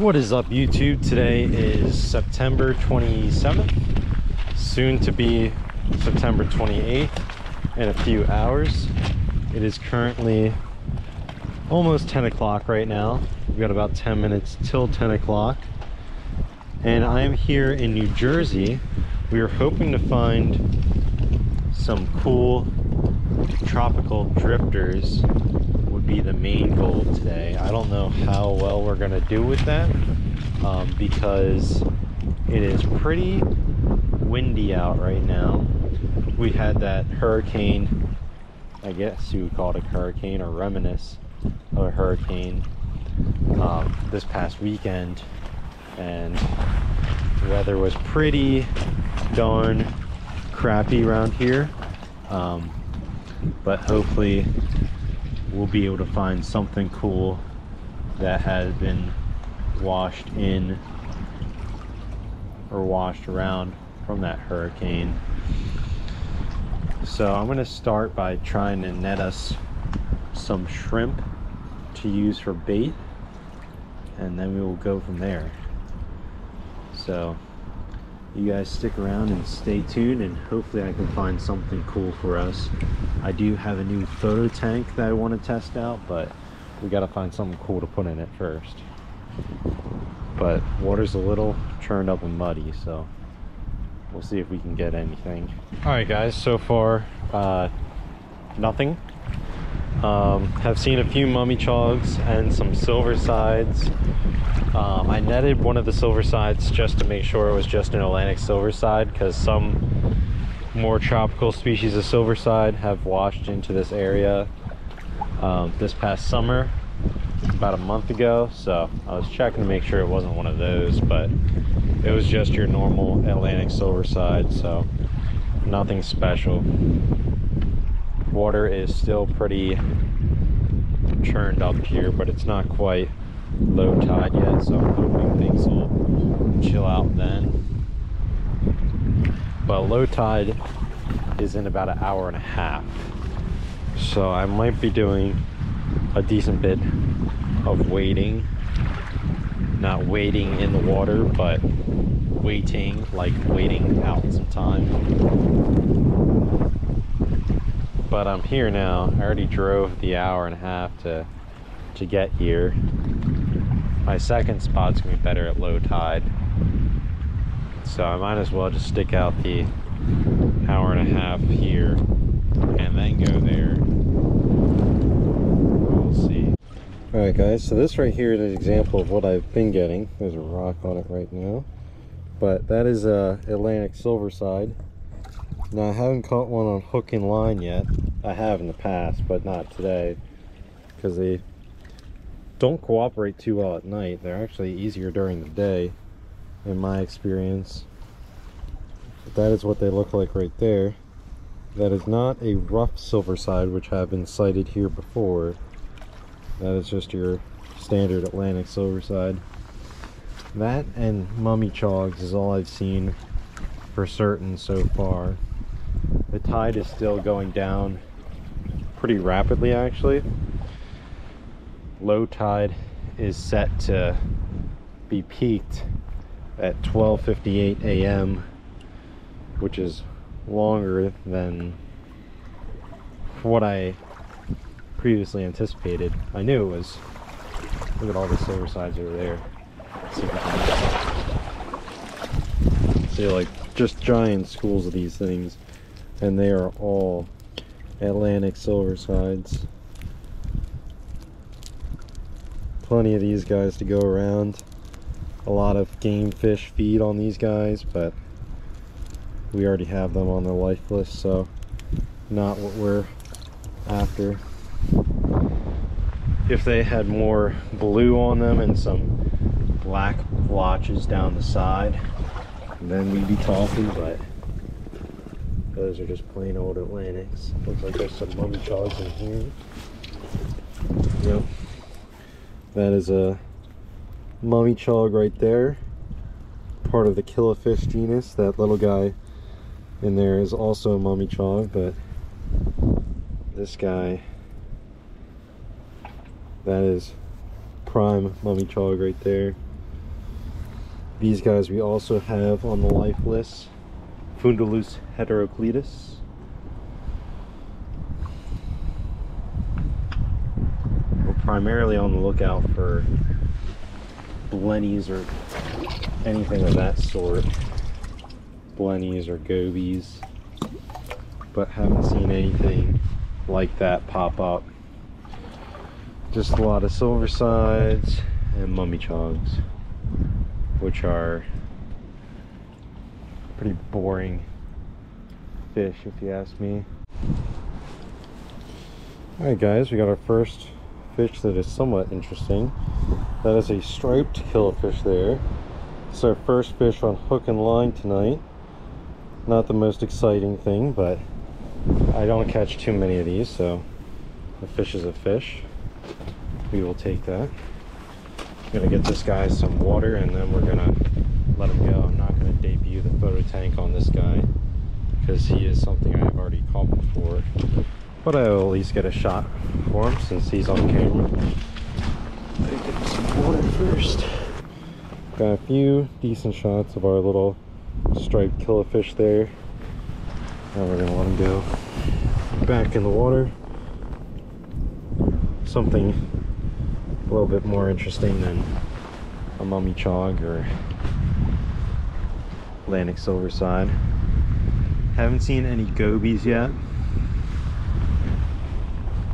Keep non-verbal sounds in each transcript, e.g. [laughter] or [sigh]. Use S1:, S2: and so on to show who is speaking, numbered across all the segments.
S1: What is up YouTube? Today is September 27th, soon to be September 28th in a few hours. It is currently almost 10 o'clock right now. We've got about 10 minutes till 10 o'clock. And I am here in New Jersey. We are hoping to find some cool tropical drifters be the main goal today. I don't know how well we're gonna do with that um, because it is pretty windy out right now. We had that hurricane, I guess you would call it a hurricane or reminisce of a hurricane um, this past weekend and the weather was pretty darn crappy around here. Um, but hopefully we'll be able to find something cool that has been washed in or washed around from that hurricane. So I'm going to start by trying to net us some shrimp to use for bait and then we will go from there. So you guys stick around and stay tuned and hopefully I can find something cool for us. I do have a new photo tank that I want to test out, but we got to find something cool to put in it first. But water's a little churned up and muddy, so we'll see if we can get anything. All right, guys, so far, uh, nothing. Um, have seen a few mummichogs and some silversides. Um, I netted one of the silversides just to make sure it was just an Atlantic silverside because some more tropical species of silverside have washed into this area um, this past summer about a month ago. So I was checking to make sure it wasn't one of those but it was just your normal Atlantic silverside so nothing special. Water is still pretty churned up here but it's not quite low tide yet so I'm hoping things will chill out then. But low tide is in about an hour and a half so I might be doing a decent bit of waiting not waiting in the water but waiting like waiting out some time but I'm here now. I already drove the hour and a half to to get here my second spot's gonna be better at low tide. So I might as well just stick out the hour and a half here and then go there. We'll see. All right guys so this right here is an example of what I've been getting. There's a rock on it right now. But that is a Atlantic silverside. Now I haven't caught one on hook and line yet. I have in the past but not today because they don't cooperate too well at night. They're actually easier during the day in my experience. But that is what they look like right there. That is not a rough silverside which have been sighted here before. That is just your standard Atlantic silverside. That and mummichogs is all I've seen for certain so far. The tide is still going down pretty rapidly actually low tide is set to be peaked at 12:58 a.m which is longer than what I previously anticipated. I knew it was. Look at all the silversides over there. See, like just giant schools of these things, and they are all Atlantic silversides. Plenty of these guys to go around. A lot of game fish feed on these guys, but we already have them on the life list, so not what we're after. If they had more blue on them and some black blotches down the side, then we'd be talking, but those are just plain old Atlantics. Looks like there's some mummichogs in here. Yep. That is a mummichog right there. Part of the killifish genus. That little guy in there is also a mummichog, but this guy, that is prime mummichog right there. These guys we also have on the life list. Fundulus heteroclitus. We're primarily on the lookout for blennies or anything of that sort. Blennies or gobies. But haven't seen anything like that pop up. Just a lot of silversides and mummichogs, which are pretty boring fish if you ask me. Alright guys, we got our first fish that is somewhat interesting. That is a striped killifish there. It's our first fish on hook and line tonight. Not the most exciting thing, but I don't catch too many of these, so a fish is a fish. We will take that. I'm gonna get this guy some water and then we're gonna let him go. I'm not to debut the photo tank on this guy because he is something I've already caught before. But I will at least get a shot for him since he's on camera. Let me get some water first. Got a few decent shots of our little striped killifish there. Now we're gonna let him go back in the water. Something a little bit more interesting than a mummichog or Atlantic Silverside. Haven't seen any gobies yet,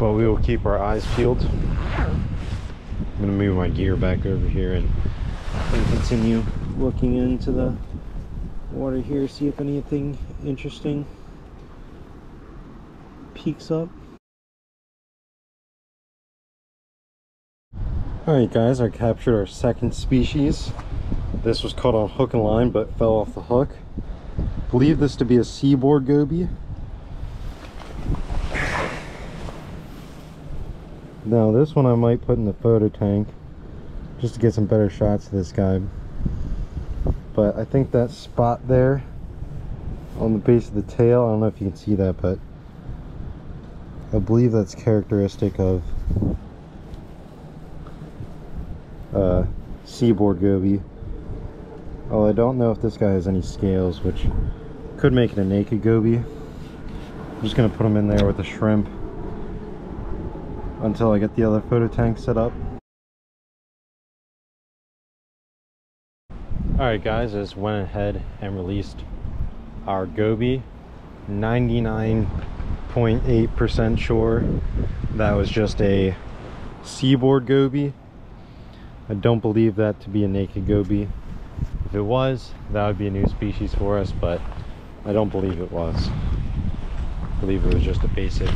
S1: but we will keep our eyes peeled. I'm gonna move my gear back over here and, continue looking into the water here, see if anything interesting peaks up. Alright guys, I captured our second species. This was caught on hook and line but fell off the hook. Believe this to be a seaboard goby. Now this one I might put in the photo tank just to get some better shots of this guy. But I think that spot there on the base of the tail, I don't know if you can see that, but I believe that's characteristic of uh, seaboard goby. Oh, I don't know if this guy has any scales, which could make it a naked goby. I'm just gonna put him in there with the shrimp until I get the other photo tank set up. Alright guys, I just went ahead and released our goby. 99.8% sure that was just a seaboard goby. I don't believe that to be a naked goby. If it was, that would be a new species for us, but I don't believe it was. I believe it was just a basic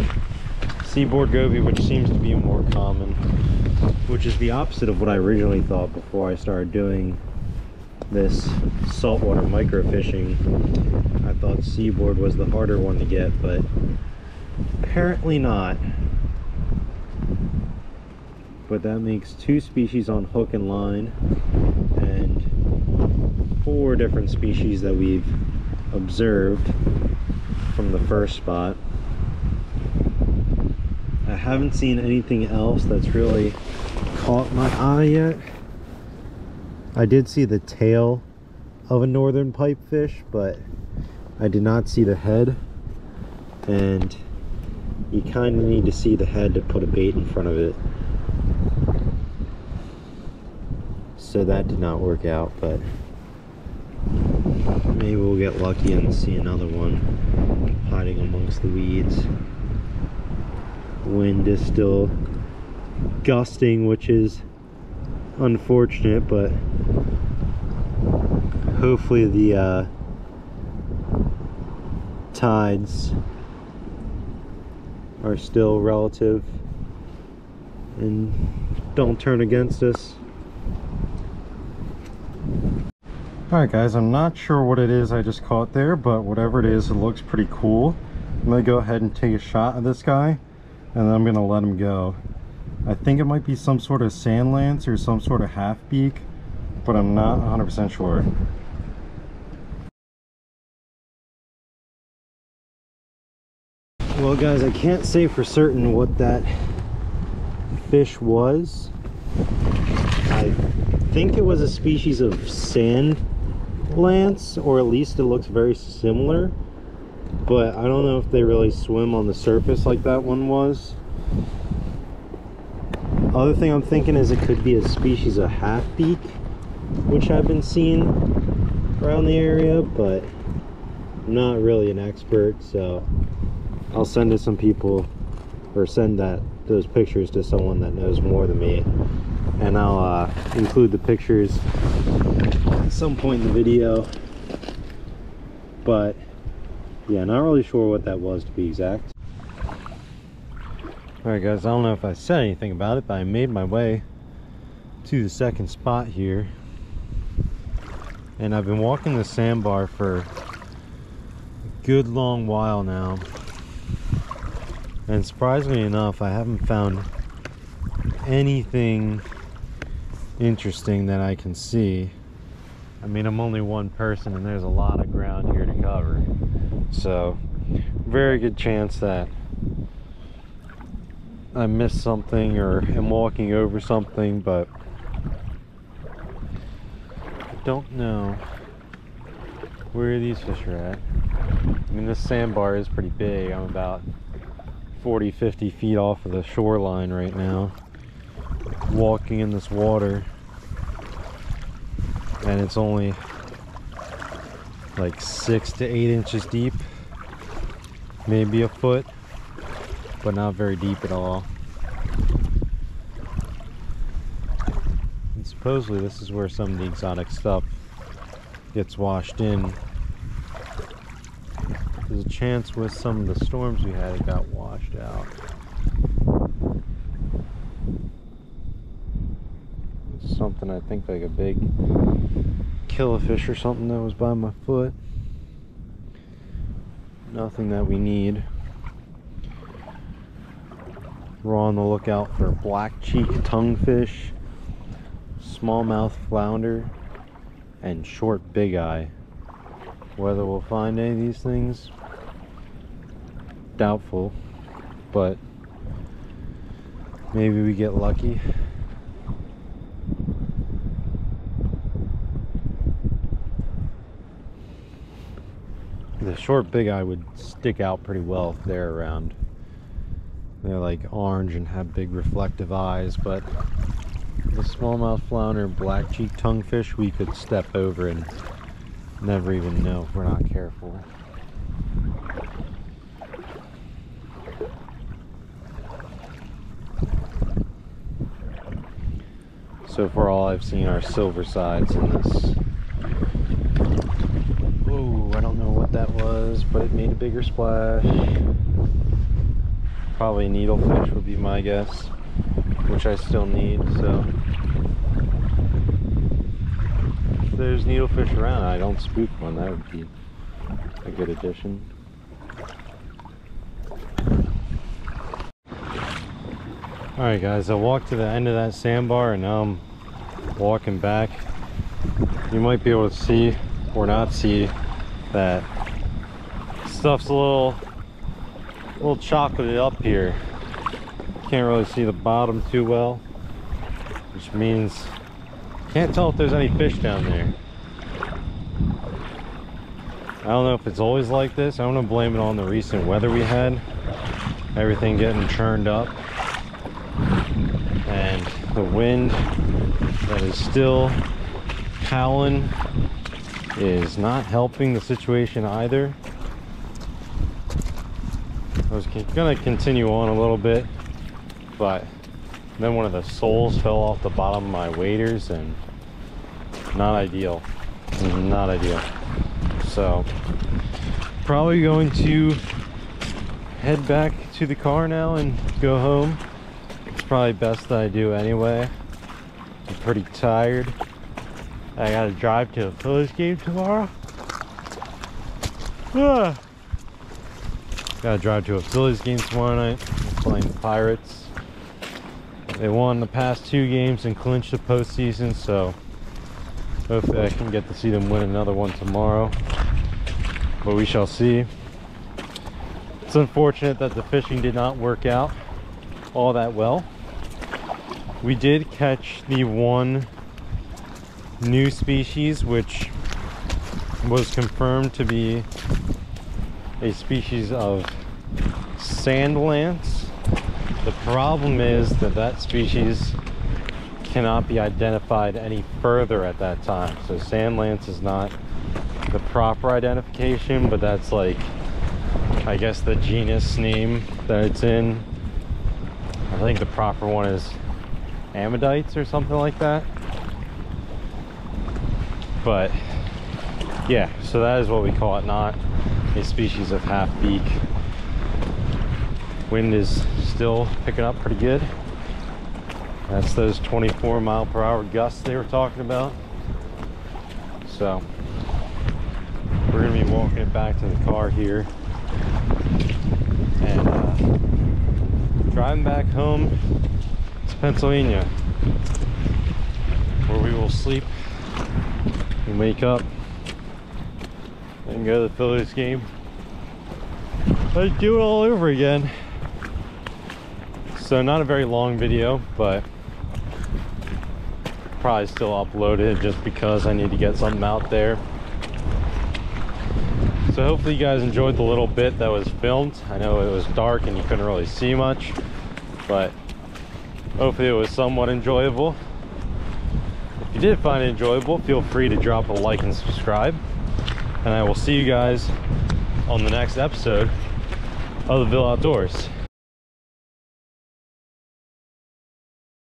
S1: seaboard goby, which seems to be more common, which is the opposite of what I originally thought before I started doing this saltwater microfishing. I thought seaboard was the harder one to get, but apparently not. But that makes two species on hook and line and four different species that we've observed from the first spot. I haven't seen anything else that's really caught my eye yet. I did see the tail of a northern pipefish, but I did not see the head. And you kind of need to see the head to put a bait in front of it. So that did not work out, but Maybe we'll get lucky and see another one hiding amongst the weeds. Wind is still gusting, which is unfortunate, but hopefully the uh, tides are still relative and don't turn against us. Alright guys, I'm not sure what it is I just caught there, but whatever it is, it looks pretty cool. I'm going to go ahead and take a shot of this guy, and then I'm to let him go. I think it might be some sort of sand lance or some sort of half beak, but I'm not 100% sure. Well guys, I can't say for certain what that fish was. I think it was a species of sand lance, or at least it looks very similar. But I don't know if they really swim on the surface like that one was. Other thing I'm thinking is it could be a species of half beak, which I've been seeing around the area, but I'm not really an expert, so I'll send it some people or send that those pictures to someone that knows more than me and I'll uh, include the pictures at some point in the video but yeah not really sure what that was to be exact all right guys i don't know if i said anything about it but i made my way to the second spot here and i've been walking the sandbar for a good long while now and surprisingly enough i haven't found anything interesting that I can see. I mean, I'm only one person and there's a lot of ground. So, very good chance that I missed something or am walking over something, but I don't know where these fish are at. I mean, this sandbar is pretty big. I'm about 40, 50 feet off of the shoreline right now walking in this water and it's only like six to eight inches deep maybe a foot but not very deep at all. And supposedly this is where some of the exotic stuff gets washed in. There's a chance with some of the storms we had it got washed out. Something I think like a big killifish or something that was by my foot. Nothing that we need. We're on the lookout for black cheek tonguefish, smallmouth flounder, and short big eye. Whether we'll find any of these things, doubtful, but maybe we get lucky. The short big eye would stick out pretty well if they're around. They're like orange and have big reflective eyes, but the smallmouth flounder black cheek tonguefish we could step over and never even know if we're not careful. So far all I've seen are silversides in this that but it made a bigger splash. Probably needlefish would be my guess, which I still need, so. If there's needlefish around, I don't spook one, that would be a good addition. Alright guys, I walked to the end of that sandbar and now I'm walking back. You might be able to see or not see that stuff's a little, a little chocolatey up here. Can't really see the bottom too well, which means can't tell if there's any fish down there. I don't know if it's always like this. I'm gonna blame it on the recent weather we had. Everything getting churned up. And the wind that is still howling is not helping the situation either. I was gonna continue on a little bit, but then one of the soles fell off the bottom of my waders and not ideal. Not ideal. So probably going to head back to the car now and go home. It's probably best that I do anyway. I'm pretty tired. I gotta drive to a Phillies game tomorrow. [sighs] Ah. Gotta drive to a Phillies game tomorrow night. We're playing the Pirates. They won the past two games and clinched the postseason, so hopefully I can get to see them win another one tomorrow. But we shall see. It's unfortunate that the fishing did not work out all that well. we did catch the one new species which was confirmed to be a species of sand lance. The problem is that that species cannot be identified any further at that time. So sand lance is not the proper identification, but that's like, I guess the genus name that it's in. I think the proper one is Amidites or something like that. But yeah, so that is what we call it, not a species of half beak. Wind is still picking up pretty good. That's those 24 mile per hour gusts they were talking about. So we're gonna be walking it back to the car here and uh, driving back home to Pennsylvania where we will sleep and wake up and go to the Phillies game. Let's do it all over again. So not a very long video, but probably still upload it just because I need to get something out there. So hopefully you guys enjoyed the little bit that was filmed. I know it was dark and you couldn't really see much, but hopefully it was somewhat enjoyable. If you did find it enjoyable, feel free to drop a like and subscribe. And I will see you guys on the next episode of the Ville Outdoors.